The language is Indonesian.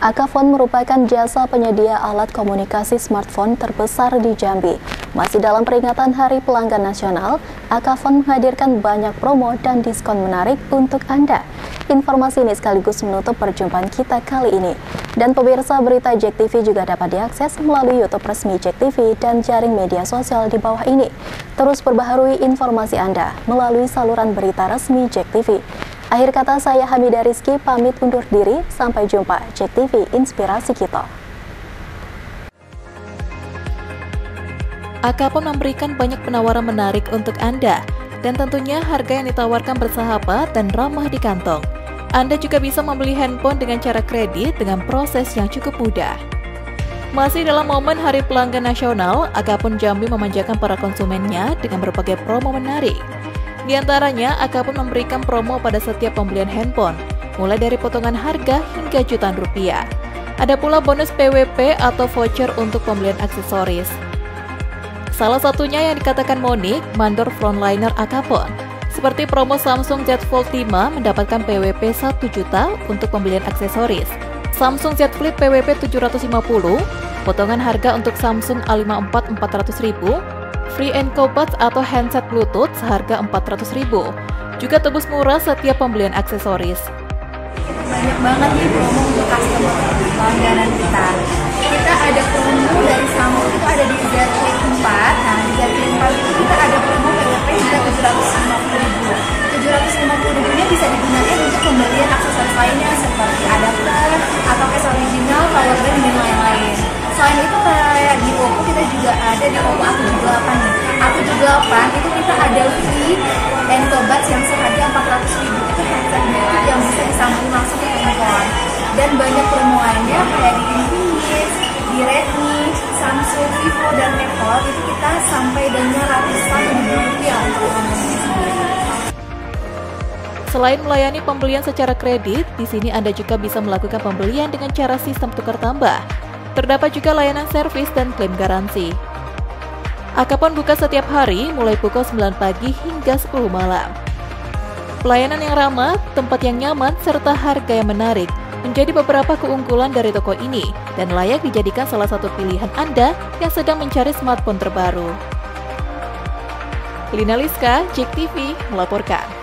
Akafon merupakan jasa penyedia alat komunikasi smartphone terbesar di Jambi. Masih dalam peringatan Hari Pelanggan Nasional, Akafon menghadirkan banyak promo dan diskon menarik untuk Anda. Informasi ini sekaligus menutup perjumpaan kita kali ini. Dan pemirsa berita Jack TV juga dapat diakses melalui YouTube resmi Jack TV dan jaring media sosial di bawah ini. Terus perbaharui informasi Anda melalui saluran berita resmi Jack TV. Akhir kata saya Hamida Rizky pamit undur diri. Sampai jumpa. Cek TV Inspirasi Kita. AK pun memberikan banyak penawaran menarik untuk Anda dan tentunya harga yang ditawarkan bersahabat dan ramah di kantong. Anda juga bisa membeli handphone dengan cara kredit dengan proses yang cukup mudah. Masih dalam momen Hari Pelanggan Nasional, Akapun Jambi memanjakan para konsumennya dengan berbagai promo menarik. Di antaranya, AK pun memberikan promo pada setiap pembelian handphone, mulai dari potongan harga hingga jutaan rupiah. Ada pula bonus PWP atau voucher untuk pembelian aksesoris. Salah satunya yang dikatakan Monik, mandor frontliner Akapon. Seperti promo Samsung Z Fold 5 mendapatkan PWP 1 juta untuk pembelian aksesoris. Samsung Z Flip PWP 750, potongan harga untuk Samsung A54 400 ribu, free encobuds atau handset Bluetooth seharga 400 ribu. Juga tebus murah setiap pembelian aksesoris. Banyak banget nih promo untuk customer langganan kita. Kita ada promo dari Samsung itu ada di Gateway 4. Nah, di Gateway 4 itu kita ada promo PWP hingga 750 ribu. 750 ribunya bisa digunakan untuk pembelian aksesoris lainnya seperti adapter atau case Selain itu kayak di Oppo kita juga ada di Oppo A78 nih. A78 itu kita ada free encobuds yang seharga 400 ribu itu headset yang bisa disambung langsung ke handphone. Dan banyak promo lainnya kayak di Infinix, di Redmi, Samsung, Vivo, dan Apple itu kita sampai dengan ratusan ribu rupiah untuk. Selain melayani pembelian secara kredit, di sini Anda juga bisa melakukan pembelian dengan cara sistem tukar tambah. Terdapat juga layanan servis dan klaim garansi. Akapon buka setiap hari mulai pukul 9 pagi hingga 10 malam. Pelayanan yang ramah, tempat yang nyaman, serta harga yang menarik menjadi beberapa keunggulan dari toko ini dan layak dijadikan salah satu pilihan Anda yang sedang mencari smartphone terbaru. Lina Liska, JEK TV, melaporkan.